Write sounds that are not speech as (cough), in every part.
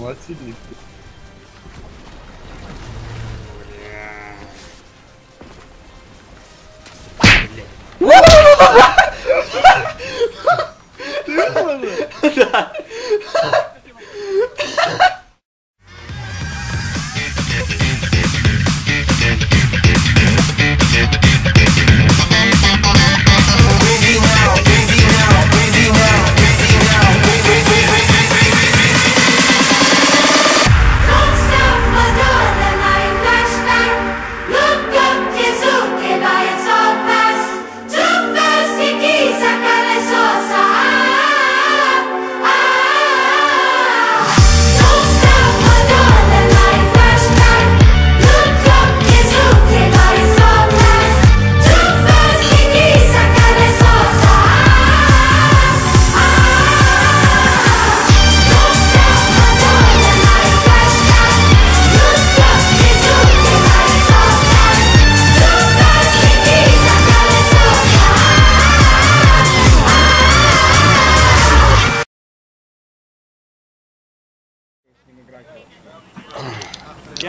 Молодцы, Дмитрий. Don't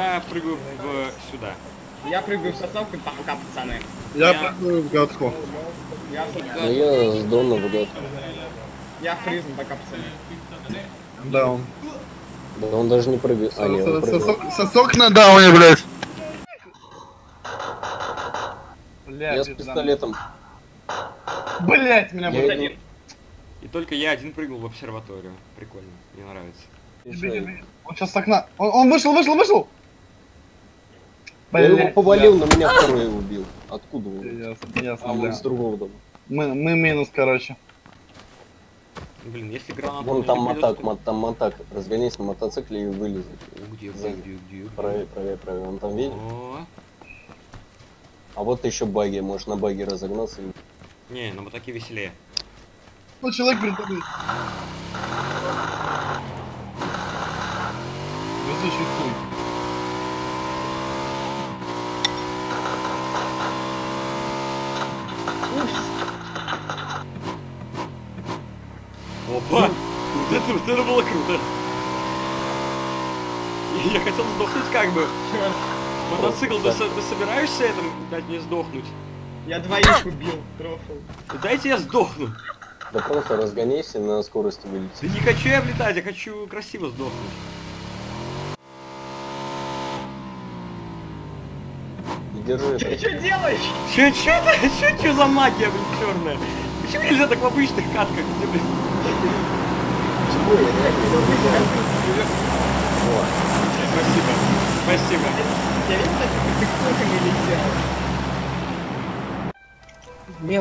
Я прыгаю в сюда. Я прыгаю в сосновку, пока, пацаны. Я Я- прыгаю в гадку. Я, Ну я с Дона в гадку. я фризм, пока, пацаны. Да, он. Да он даже не прыгает. А, нет, он прыгает. Сосок, сосок на дауне, блядь. Блядь, Я с пистолетом. Блять, меня вот иду. И только я один прыгнул в обсерваторию. Прикольно, мне нравится. решаю. Он сейчас с окна. Он, он вышел, вышел, вышел! Я его Блядь, повалил, на меня второй убил. Откуда да. он? Ясно, ясно, А, да. он с другого дома. Мы, мы минус, короче. Блин, если граната... Вон там мотак, придётся- мот- там мотак. Разгоняйся на мотоцикле и вылезай. Где, где, где, где? Правее, правее, правее. Он там видит. А вот еще баги. Можешь на баги разогнаться. Не, на мотаке веселее. Ну, человек тобой. Везучий хуй. Вот это, было круто! Я хотел сдохнуть как бы. Мотоцикл, ты, ты собираешься этом дать мне сдохнуть? я двоих убил, трофл. Да Дайте я сдохну. Да просто разгоняйся и на скорости Да вылети. не хочу я влетать, я хочу красиво сдохнуть. Держи Ты что делаешь? Че, че это? Че, че за магия, блин, черная? Почему нельзя так в обычных катках? Где, блин? Спасибо. Спасибо. Я видел, как ты кнопками летел?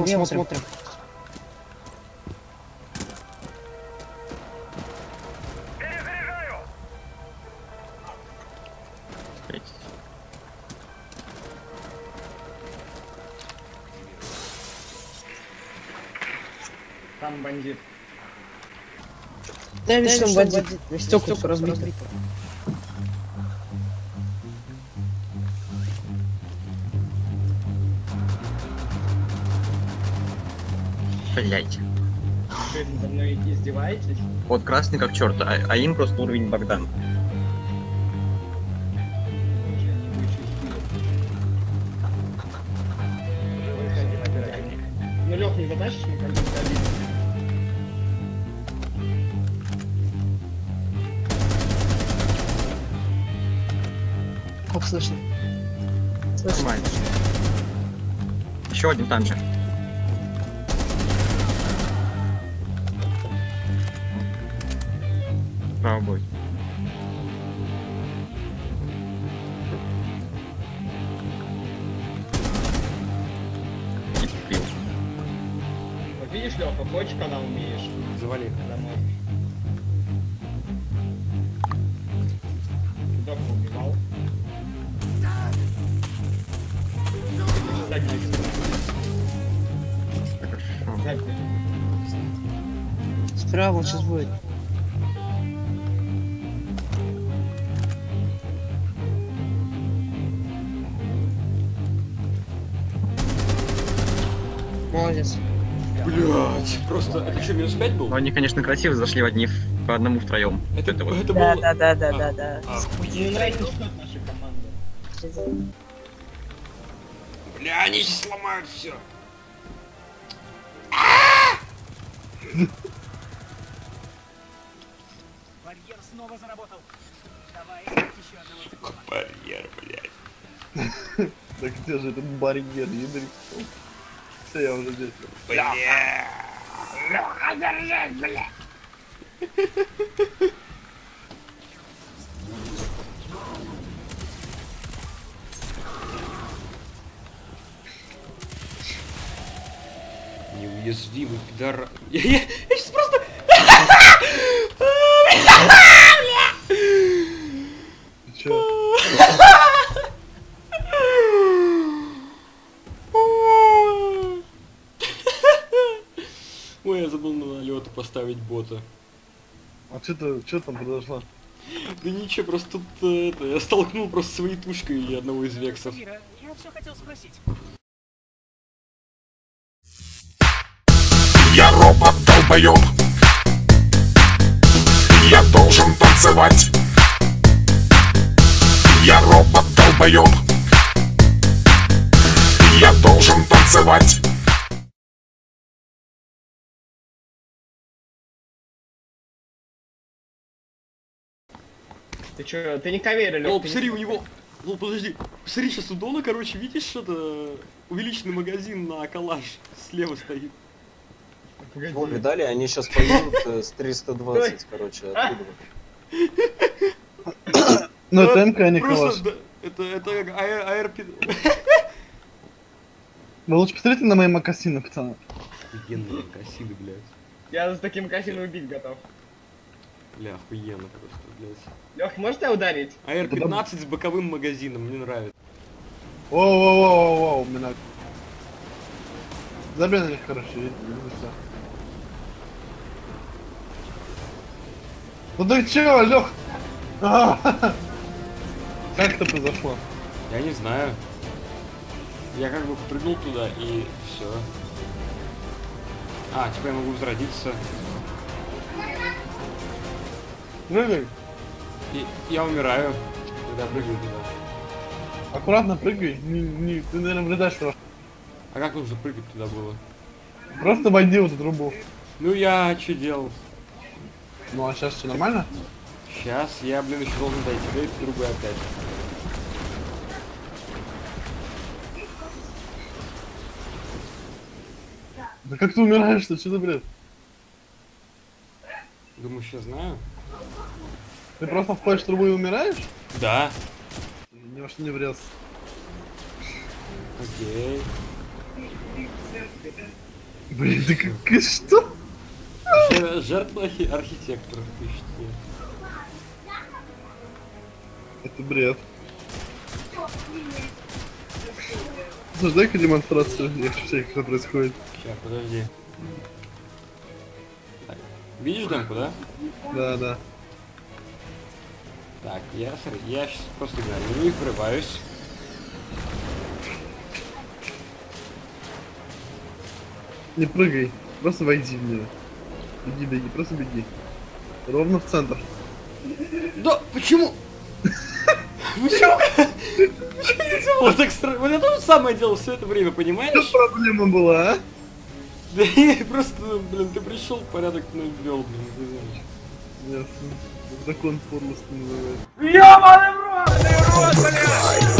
Лево, смотрим. Там бандит. Да, видишь, там бандит. Стекла все разбито. Блять. Вы за мной издеваетесь? Вот красный как черт, а, а им просто уровень Богдан. Ну, Лёх, не мне как слышно? Слышно. Нормально. Еще один там же. Право будет. Видишь, Лёха, хочешь, когда умеешь? Завали. Когда можешь. Хорошо. Справа он сейчас будет. Молодец. Блять, просто... Это что, минус 5 был? Ну, они, конечно, красиво зашли в одни по одному втроем. Это, Это вот. это Да, было... да, да, да, А, да, да. Мне нравится счет нашей команды. Бля, они сейчас сломают все. Барьер снова заработал. Давай еще одного. Барьер, блядь. (laughs) Так где же этот барьер, ядрик? Все, я уже здесь. Бля. Неуязвимый пидор. (laughs) Я, я, я сейчас просто... (laughs) Ой, я забыл на налету поставить бота. А что ты, что там произошло? Да ничего, просто тут э, это, я столкнул просто своей тушкой одного из вексов. Ира, я все хотел спросить. Я робот долбоёб Я должен танцевать Я робот долбоёб Я должен танцевать Ты чё, ты не каверили, Лёх, О, не- посмотри, у него... Ну, подожди. Посмотри, сейчас у Дона, короче, видишь, что-то... Увеличенный магазин на калаш слева стоит. Погоди. Ну, видали, они сейчас поедут э, с 320, короче, оттуда. (coughs) Ну, это МК, а не. Просто, это, это как. (laughs) Вы лучше посмотрите на мои макасины, пацаны. Охуенные кассины, блядь. Я за таким кассином убить готов. Бля, охуенно просто, блядь. Лех, можешь тебя ударить? АР-15 с боковым магазином, мне нравится. Воу-воу-воу-воу, меня. Забей на них, короче, и- и Ну ты чё, Лёх? А, Как это произошло? Я не знаю. Я как бы прыгнул туда и все. А, типа я могу возродиться. Прыгай. И я умираю, когда прыгаю туда. Аккуратно прыгай. Не, не, ты, наверное, влезаешь в А как нужно прыгать туда было? Просто войди в эту трубу. Ну я что делал? Ну а сейчас все нормально? Сейчас я, блин, еще должен дойти до этой трубы опять. Да как ты умираешь-то? Что за бред? Думаю, сейчас знаю. Ты просто входишь в трубу и умираешь? Да. Ни во что не врез. Окей. Блин, ты как (laughs) что? Жер- Жертва архи- архитектора пишет. Это бред. Слушай, дай-ка демонстрацию, я хочу посмотреть, что происходит. Сейчас, подожди. Так. Видишь демку, да? Да, да. Так, я, я сейчас просто играю, на них врываюсь. Не прыгай, просто войди в нее. Беги, беги, просто беги. Ровно в центр. Да, почему? Почему? Почему так странно? Вот я то же самое делал все это время, Что понимаешь? проблема была, а? Да я просто, блин, ты пришел, порядок навел, блин, ты знаешь. Ясно. Закон подлости называется. Deja vu